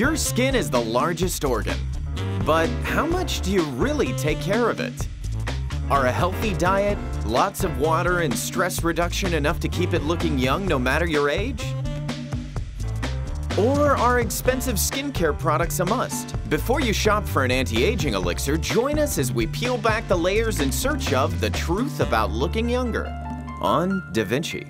Your skin is the largest organ. But how much do you really take care of it? Are a healthy diet, lots of water, and stress reduction enough to keep it looking young no matter your age? Or are expensive skincare products a must? Before you shop for an anti-aging elixir, join us as we peel back the layers in search of the truth about looking younger on Da Vinci.